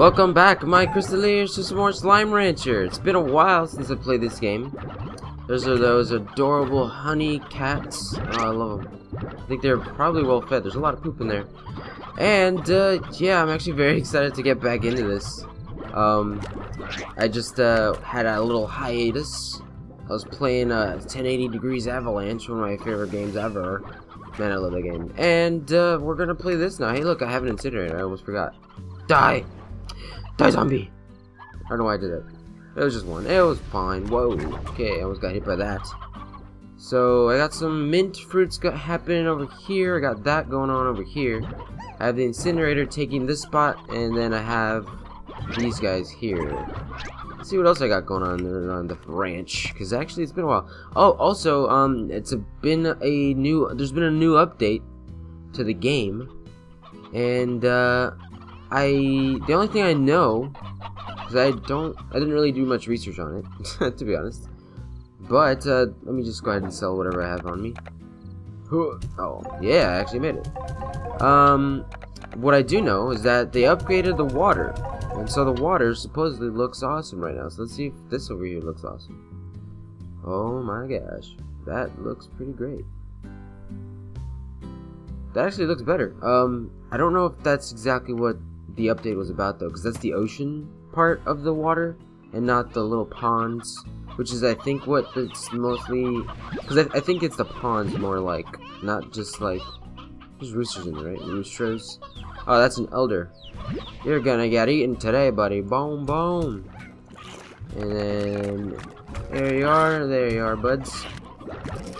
Welcome back, my Crystaliers, to some more Slime Rancher. It's been a while since I played this game. Those are those adorable honey cats. Oh, I love them. I think they're probably well fed. There's a lot of poop in there. And, uh, yeah, I'm actually very excited to get back into this. Um, I just, uh, had a little hiatus. I was playing, uh, 1080 Degrees Avalanche, one of my favorite games ever. Man, I love that game. And, uh, we're gonna play this now. Hey, look, I have an incinerator. I almost forgot. Die! Die, zombie! I don't know why I did it. It was just one. It was fine. Whoa. Okay, I almost got hit by that. So, I got some mint fruits got happening over here. I got that going on over here. I have the incinerator taking this spot, and then I have these guys here. Let's see what else I got going on there on the ranch, because actually it's been a while. Oh, also, um, it's a, been a new, there's been a new update to the game, and, uh, I the only thing I know because I don't I didn't really do much research on it to be honest. But uh, let me just go ahead and sell whatever I have on me. Oh yeah, I actually made it. Um, what I do know is that they upgraded the water, and so the water supposedly looks awesome right now. So let's see if this over here looks awesome. Oh my gosh, that looks pretty great. That actually looks better. Um, I don't know if that's exactly what the update was about though, because that's the ocean part of the water and not the little ponds, which is I think what it's mostly. Because I, I, think it's the ponds more like, not just like. There's roosters in there, right? Roosters. Oh, that's an elder. You're gonna get eaten today, buddy. Boom, boom. And then there you are, there you are, buds.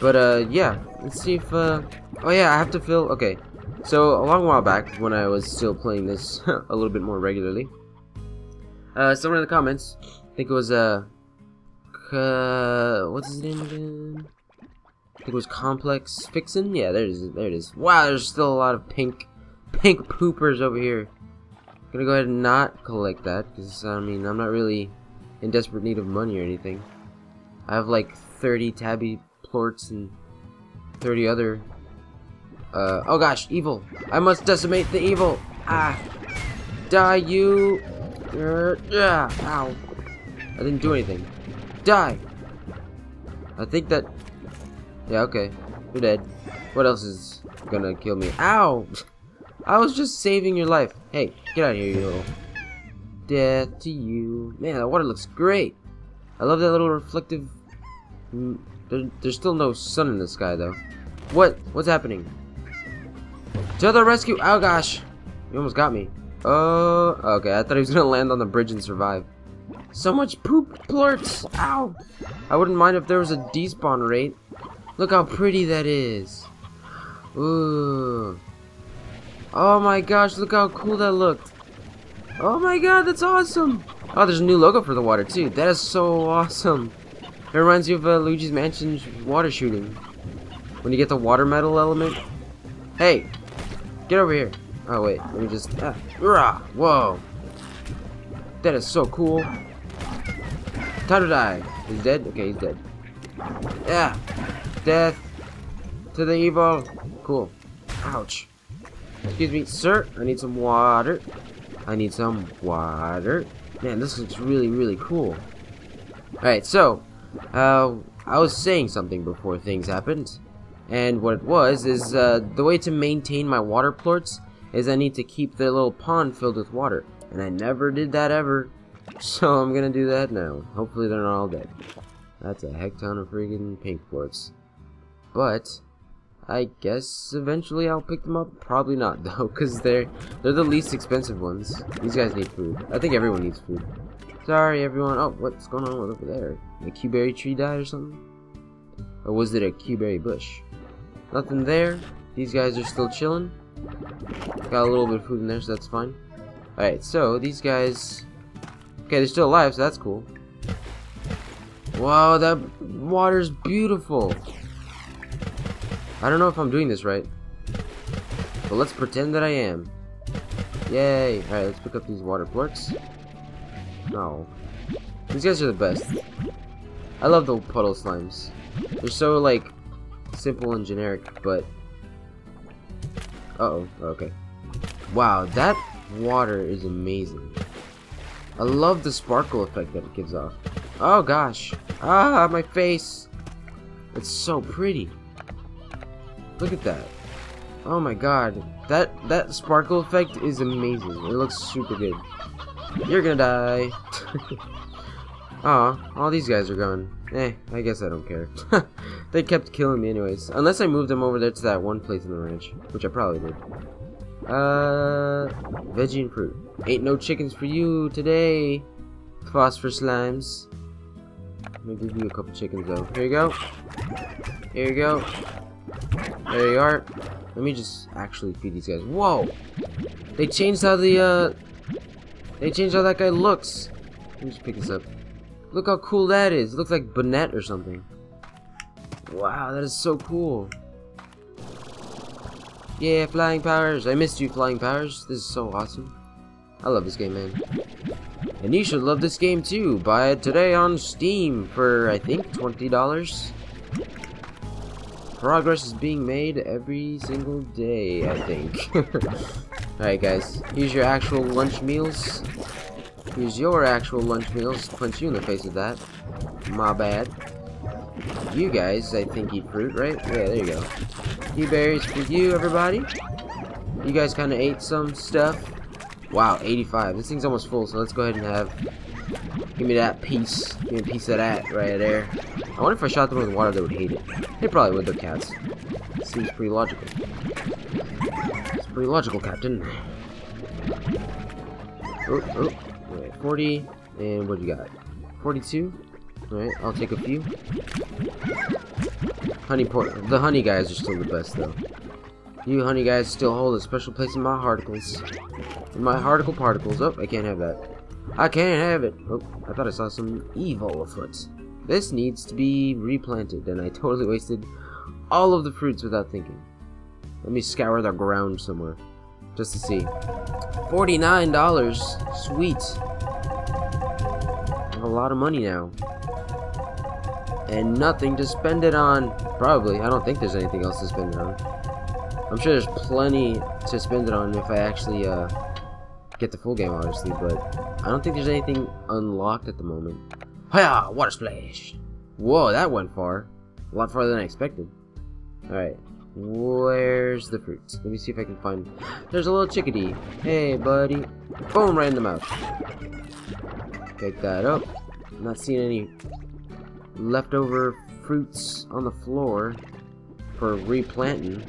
But uh, yeah. Let's see if uh. Oh yeah, I have to fill. Okay, so, a long while back, when I was still playing this a little bit more regularly, uh, someone in the comments, I think it was, uh, uh, what's his name again? I think it was Complex Fixin? Yeah, there it is, there it is. Wow, there's still a lot of pink, pink poopers over here. I'm gonna go ahead and not collect that, because, I mean, I'm not really in desperate need of money or anything. I have like 30 tabby plorts and 30 other uh, oh gosh, evil. I must decimate the evil. Ah. Die, you. Uh, yeah, ow. I didn't do anything. Die. I think that... Yeah, okay. You're dead. What else is gonna kill me? Ow! I was just saving your life. Hey, get out of here, you little... Death to you. Man, that water looks great. I love that little reflective... Mm, there, there's still no sun in the sky, though. What? What's happening? To the rescue! Oh gosh! You almost got me. Oh, okay. I thought he was gonna land on the bridge and survive. So much poop plorts! Ow! I wouldn't mind if there was a despawn rate. Look how pretty that is. Ooh. Oh my gosh, look how cool that looked. Oh my god, that's awesome! Oh, there's a new logo for the water too. That is so awesome. It reminds you of uh, Luigi's Mansion's water shooting. When you get the water medal element. Hey, Get over here. Oh, wait. Let me just... Ah, rah, whoa. That is so cool. Time to die. He's dead? Okay, he's dead. Yeah. Death to the evil. Cool. Ouch. Excuse me, sir. I need some water. I need some water. Man, this looks really, really cool. Alright, so, uh, I was saying something before things happened. And what it was is uh, the way to maintain my water plorts is I need to keep the little pond filled with water. And I never did that ever. So I'm gonna do that now. Hopefully they're not all dead. That's a heck ton of freaking pink plorts. But I guess eventually I'll pick them up. Probably not though, because they're they're the least expensive ones. These guys need food. I think everyone needs food. Sorry everyone. Oh, what's going on over there? The Cuberry tree died or something? Or was it a Cuberry bush? Nothing there. These guys are still chilling. Got a little bit of food in there, so that's fine. Alright, so these guys... Okay, they're still alive, so that's cool. Wow, that water's beautiful. I don't know if I'm doing this right. But let's pretend that I am. Yay! Alright, let's pick up these water plorts. No. These guys are the best. I love the puddle slimes. They're so, like, simple and generic, but... Uh oh okay. Wow, that water is amazing. I love the sparkle effect that it gives off. Oh gosh. Ah, my face. It's so pretty. Look at that. Oh my god. That that sparkle effect is amazing. It looks super good. You're gonna die. Aw, all these guys are gone. Eh, I guess I don't care. they kept killing me anyways. Unless I moved them over there to that one place in the ranch. Which I probably did. Uh, veggie and fruit. Ain't no chickens for you today, phosphor slimes. Let me give you a couple chickens though. Here you go. Here you go. There you are. Let me just actually feed these guys. Whoa! They changed how the, uh... They changed how that guy looks. Let me just pick this up. Look how cool that is. It looks like Bonnet or something. Wow, that is so cool. Yeah, Flying Powers. I missed you, Flying Powers. This is so awesome. I love this game, man. And you should love this game too. Buy it today on Steam for, I think, $20. Progress is being made every single day, I think. Alright guys, here's your actual lunch meals. Here's your actual lunch meals. Punch you in the face with that. My bad. You guys, I think, eat fruit, right? Yeah, there you go. Few berries for you, everybody. You guys kind of ate some stuff. Wow, 85. This thing's almost full, so let's go ahead and have... Give me that piece. Give me a piece of that right there. I wonder if I shot them with water, they would hate it. They probably would, they're cats. Seems pretty logical. It's pretty logical, Captain. Oh, oh. Wait, 40. And what do you got? 42? Alright, I'll take a few. Honey port. The honey guys are still the best, though. You honey guys still hold a special place in my particles. In my harticle particles. Oh, I can't have that. I can't have it. Oh, I thought I saw some evil afoot. This needs to be replanted, and I totally wasted all of the fruits without thinking. Let me scour the ground somewhere, just to see. $49! Sweet. I have a lot of money now and nothing to spend it on. Probably. I don't think there's anything else to spend it on. I'm sure there's plenty to spend it on if I actually uh, get the full game, obviously, but I don't think there's anything unlocked at the moment. Hiya! Water splash! Whoa, that went far. A lot farther than I expected. Alright. Where's the fruits? Let me see if I can find... There's a little chickadee. Hey, buddy. Boom, right in the mouth. Pick that up. I'm not seeing any leftover fruits on the floor for replanting.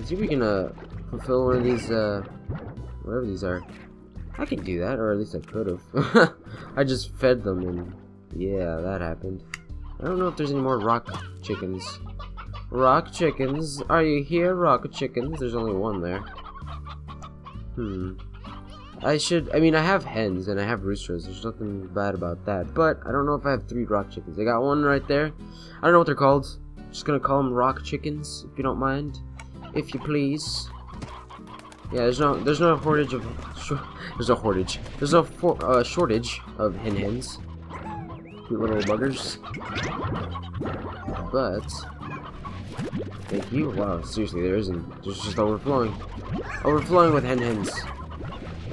If we can uh, fulfill one of these, uh, whatever these are. I can do that, or at least I could have. I just fed them, and yeah, that happened. I don't know if there's any more rock chickens. Rock chickens, are you here, rock chickens? There's only one there. Hmm. I should, I mean, I have hens and I have roosters. There's nothing bad about that. But I don't know if I have three rock chickens. I got one right there. I don't know what they're called. Just gonna call them rock chickens, if you don't mind. If you please. Yeah, there's no, there's no shortage of, there's no shortage. There's no for, uh, shortage of hen hens. Cute little buggers. But, thank you. Wow, seriously, there isn't. There's just overflowing. Overflowing with hen hens.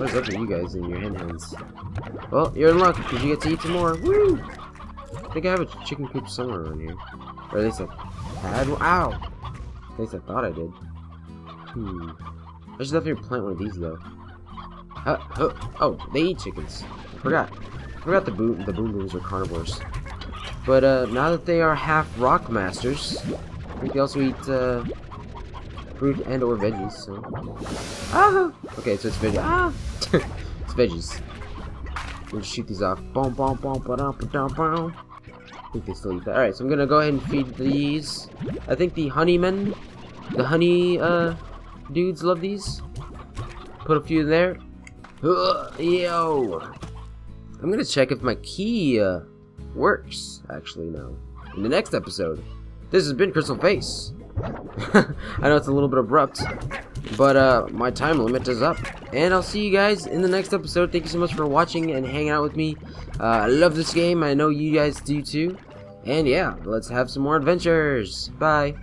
What is up with you guys in your hen hens? Well, you're in luck because you get to eat some more. Woo! I think I have a chicken coop somewhere around here. Or at least I had. Ow! At least I thought I did. Hmm. I should definitely plant one of these though. Uh, oh, oh, they eat chickens. I forgot. I forgot the boom the boom booms are carnivores. But uh, now that they are half rock masters, I think they also eat uh, fruit and or veggies. So. Ah! Okay, so it's veggies. Ah! it's veggies. We'll shoot these off. Boom, boom, boom, ba -dum, ba boom. I think they still eat that. Alright, so I'm gonna go ahead and feed these. I think the honeymen, the honey uh, dudes love these. Put a few in there. Uh, yo! I'm gonna check if my key uh, works, actually, now. In the next episode. This has been Crystal Face. I know it's a little bit abrupt, but uh, my time limit is up. And I'll see you guys in the next episode. Thank you so much for watching and hanging out with me. Uh, I love this game. I know you guys do too. And yeah, let's have some more adventures. Bye.